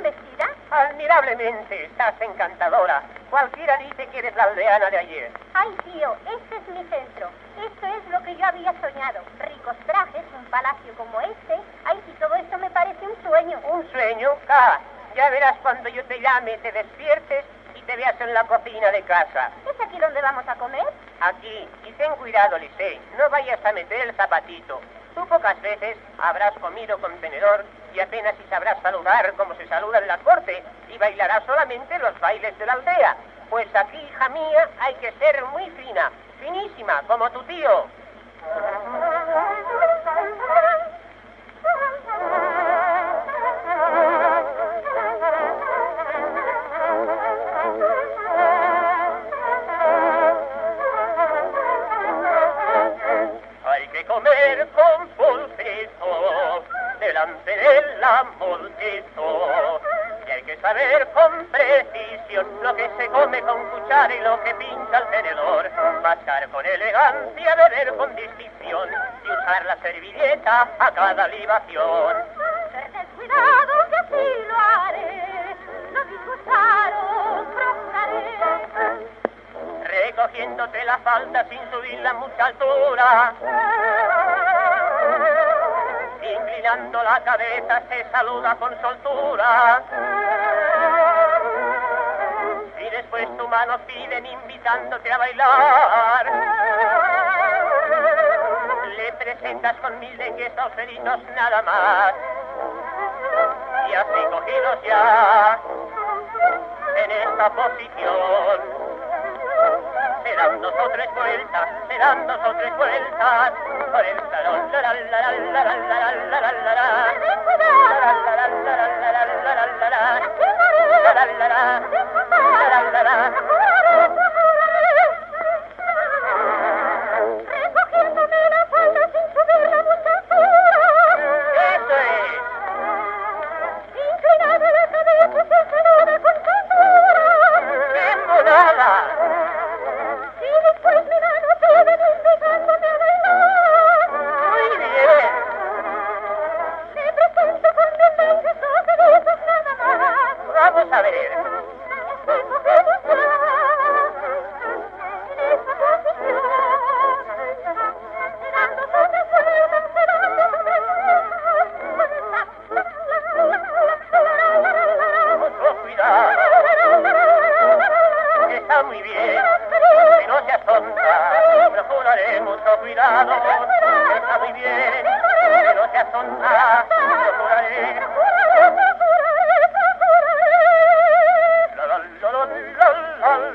bien vestida? Admirablemente, estás encantadora. Cualquiera dice que eres la aldeana de ayer. Ay, tío, este es mi centro. Esto es lo que yo había soñado. Ricos trajes, un palacio como este. Ay, si todo esto me parece un sueño. ¿Un sueño? Ah, ya verás cuando yo te llame, te despiertes y te veas en la cocina de casa. ¿Es aquí donde vamos a comer? Aquí. Y ten cuidado, Licey. No vayas a meter el zapatito. Tú pocas veces habrás comido con tenedor y apenas si sabrás saludar como se saluda en la corte y bailarás solamente los bailes de la aldea. Pues aquí, hija mía, hay que ser muy fina, finísima, como tu tío. Delante de la multitud. Y hay que saber con precisión lo que se come con cuchara y lo que pincha el tenedor. Mascar con elegancia, beber con distinción y usar la servilleta a cada libación. Ten cuidado que así lo haré. No disgustaros, procuraré. Recogiéndote la falda sin subirla a mucha altura. Inclinando la cabeza se saluda con soltura. Y después tu mano piden invitándote a bailar. Le presentas con mil dengues dos deditos nada más. Y así cogidos ya en esta posición. Se dan dos o tres vueltas, se dan dos o tres vueltas por el salón. La, la, la, la, la, la, la, la, la, la, la. está muy bien. Si no se asombra, procuraré mucho cuidado. Está muy bien. Si no se asombra, procuraré. La la la la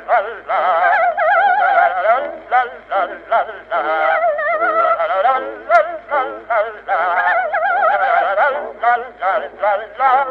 la la la la la la la